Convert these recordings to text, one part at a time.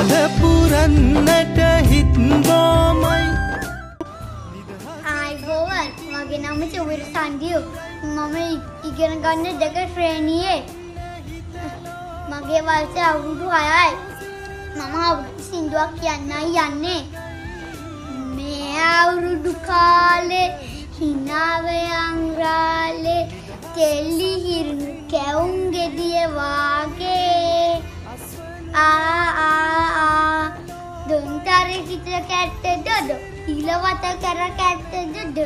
මඳ පුරන්නට හිත්බෝමයි ආයිබෝවන් මගේ නම චවිර සන්දියු මම ඉගෙන ගන්න දෙක ශ්‍රේණියේ. මගේ වර්ෂ අවුරුදු හයයි. මම අවුරුදු සින්දුවක් කියන්නයි යන්නේ. මේ අවුරුදු කාලේ හිනාවයංග්‍රාලේ තෙල්ලි හිරුණු කැවුම් ගෙඩිය දොන්තර කිත කැට්ට දොඩ ඉලවත කර කැට්ට දොඩ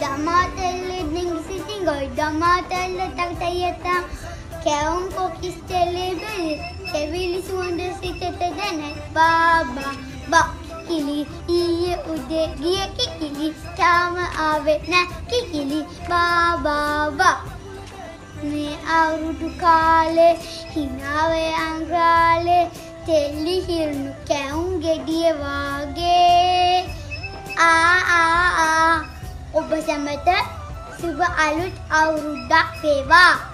දමාතෙල්ල නිංගිසිති ගොයි දමාතෙල්ල තක්ටයතා කැවුම් කොකිස් තෙල්ලේ බෙලි. එවිලි සුවඳ සිතට දැන බාබා. බා කිලි ඊයේ උදේ ගිය කිකිලි. තාම ආවේ නැ කිකිලි. බාබා බා මේ අවුරුදු කාලේ හිනාවේ අංග්‍රාලේ තෙල්ලි හිරුණු කැවුම් ගෙඩිය වාගේ. ආ ආ ආ. ඔබ සැමට සුබ අලුත් අවුරුද්දක් වේවා.